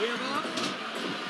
Give up.